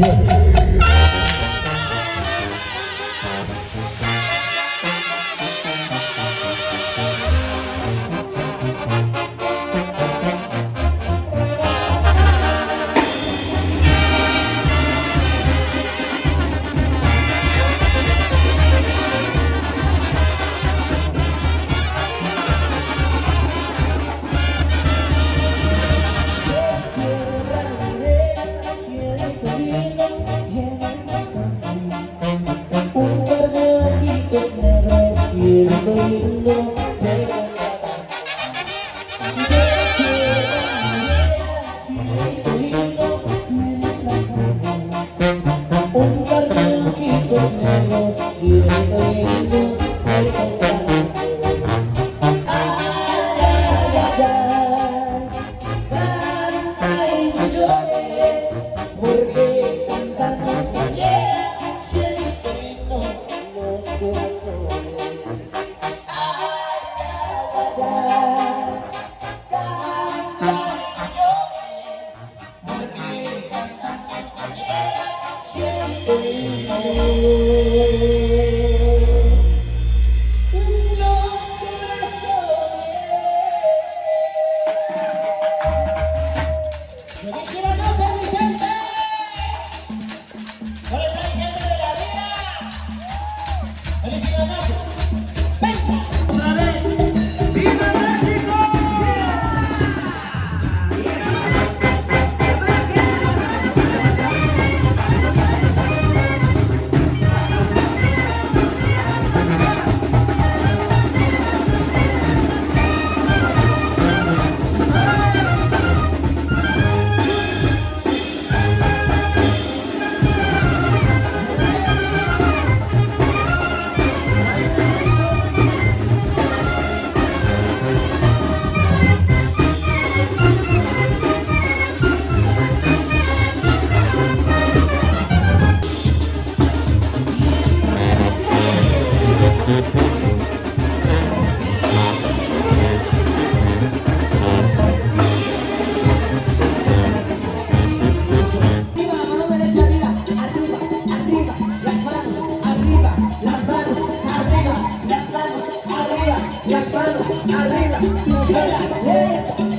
Cierra Yeah.